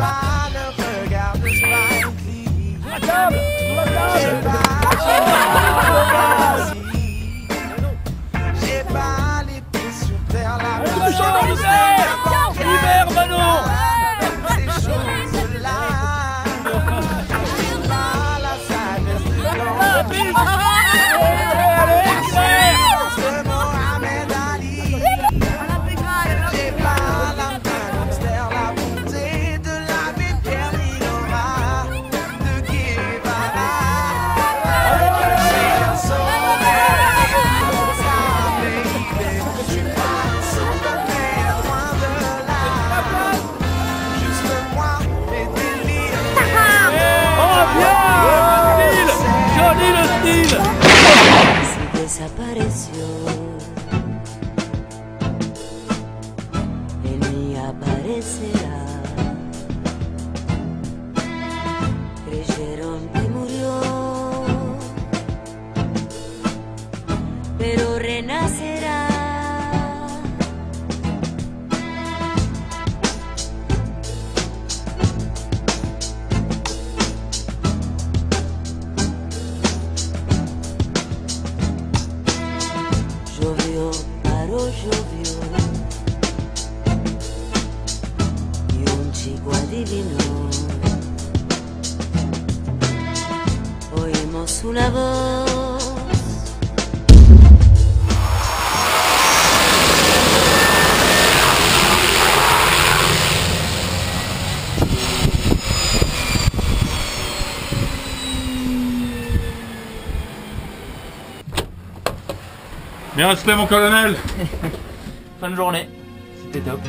Madame, regarde le smile. Madame, madame. Desapareció. Él ni aparecerá. Creyeron que murió, pero renacerá. Llovió, paró, llovió. Y un chico adivinó. Oímos una voz. Bien respect mon colonel Fin de journée. C'était top.